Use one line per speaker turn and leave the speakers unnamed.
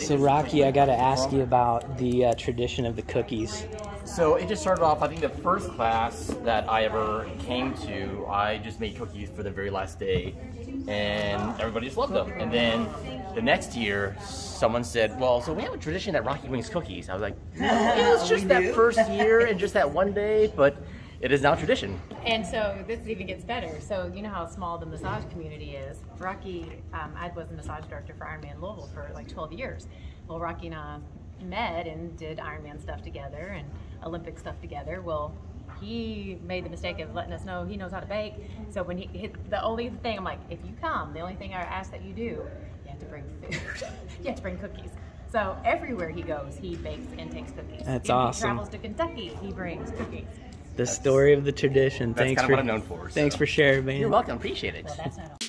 So Rocky, I got to ask you about the uh, tradition of the cookies.
So it just started off. I think the first class that I ever came to, I just made cookies for the very last day, and everybody just loved them. And then the next year, someone said, "Well, so we have a tradition that Rocky brings cookies." I was like, "No, it was just that first year and just that one day, but it is now tradition."
And so this even gets better. So you know how small the massage community is. Rocky, um, I was the massage director for Ironman Louisville for like 12 years. Well, Rocky and I met and did Ironman stuff together and Olympic stuff together. Well, he made the mistake of letting us know he knows how to bake. So when he, hit, the only thing I'm like, if you come, the only thing I ask that you do, you have to bring food. you have to bring cookies. So everywhere he goes, he bakes and takes cookies.
That's
if
awesome.
He travels to Kentucky, he brings cookies.
The story of the tradition.
That's
thanks
kind of
for
what I'm known for.
thanks for sharing, man.
You're welcome. Appreciate it.
Well, that's not all.